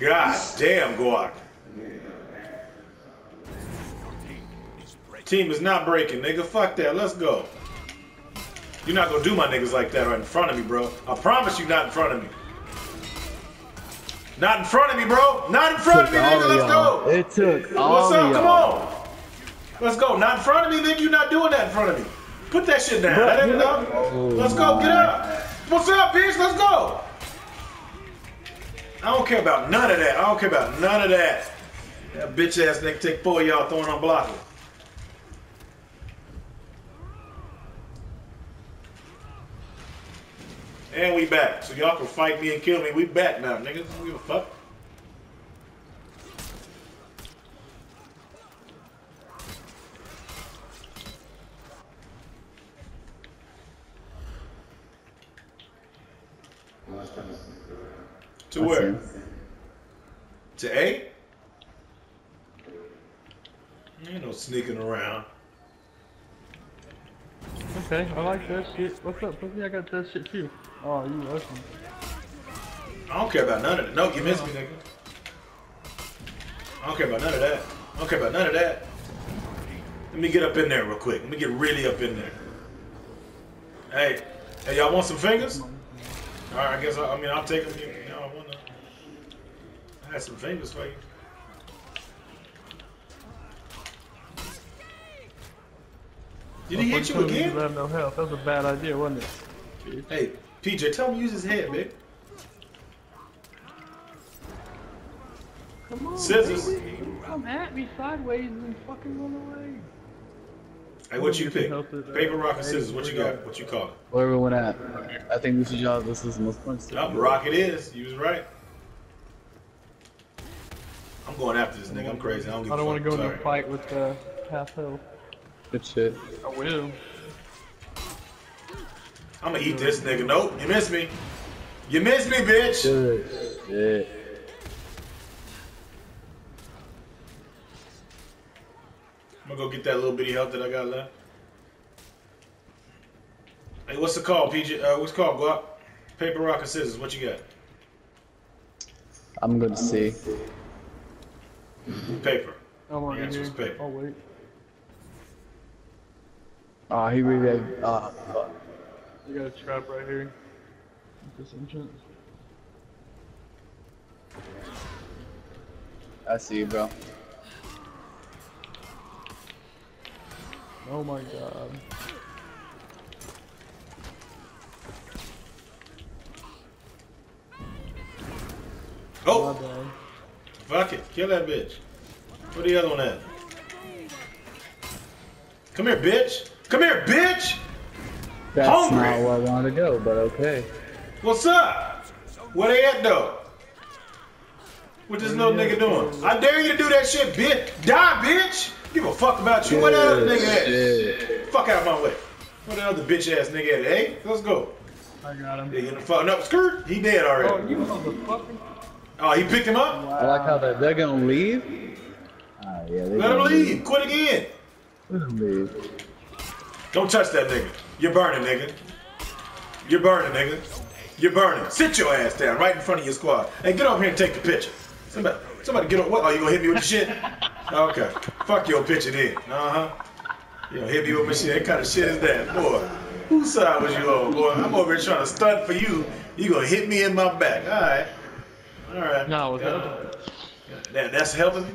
God damn, Guac. Team is not breaking, nigga. Fuck that. Let's go. You're not gonna do my niggas like that right in front of me, bro. I promise you, not in front of me. Not in front of me, bro. Not in front of me, nigga. Let's go. It took all What's up? Come on. Let's go. Not in front of me, nigga. You're not doing that in front of me. Put that shit down. Bro, That ain't enough. Oh Let's go. Get up. What's up, bitch? Let's go. I don't care about none of that. I don't care about none of that. That bitch ass nigga take four y'all throwing on blocker. And we back. So y'all can fight me and kill me. We back now, niggas. Don't give a fuck. To That's where? it. To A? Ain't no sneaking around. Okay, I like that shit. What's up, pussy? I got that shit too. Oh, you listen. I don't care about none of that. No, you missed me, nigga. I don't care about none of that. I don't care about none of that. Let me get up in there real quick. Let me get really up in there. Hey, hey, y'all want some fingers? All right, I guess I, I mean I'll take them. You know, I wanna. I had some fingers for you. Did he hit you Motherfucker again? didn't have no health. That was a bad idea, wasn't it? Hey, PJ, tell him to use his head, man. Come on, Scissors. baby. Come at me sideways and fucking run away. Hey, what you pick? Help it, Paper, rock, and scissors. What you got? What you call it? Where everyone at? I think this is y'all. This is the most fun. Yup, rock it is. You was right. I'm going after this nigga. I'm crazy. I don't give I don't want want to to go in a fight with uh, half health. Good shit. I will. I'm gonna eat this nigga. Nope, you missed me. You missed me, bitch. Good shit. I'm gonna go get that little bitty health that I got left. Hey, what's the call, PJ? Uh, what's the call, Guap? Paper, rock, and scissors. What you got? I'm gonna see. Paper. I'm already answer here. is paper. Oh wait. Oh, he revived. Uh, fuck. You got a trap right here. This entrance. I see you, bro. Oh my god. Oh, fuck it. Kill that bitch. Where the other one at? Come here, bitch. Come here, bitch. That's Hungry. not where I wanted to go, but okay. What's up? Where they at though? What this little nigga doing? I dare you to do that shit, bitch. Die, bitch. Give a fuck about you. Where the other Good nigga at? shit. Fuck out my way. Where the other bitch ass nigga at? Hey, let's go. I got him. Yeah, you the fuck no skirt. He dead already. Oh, you motherfucker. Oh, he picked him up. I like how that they're gonna leave. Ah, yeah, they Let him gonna leave. Quit again. Let him leave. Don't touch that nigga. You're burning, nigga. You're burning, nigga. You're burning. Sit your ass down right in front of your squad. Hey, get over here and take the picture. Somebody, somebody get on. What? Oh, you gonna hit me with the shit? Okay. Fuck your picture then. Uh huh. You gonna hit me with my shit? What kind of shit is that, boy? Whose side was you on, boy? I'm over here trying to stunt for you. You gonna hit me in my back? All right. All right. No, was Uh, that, that's helping me.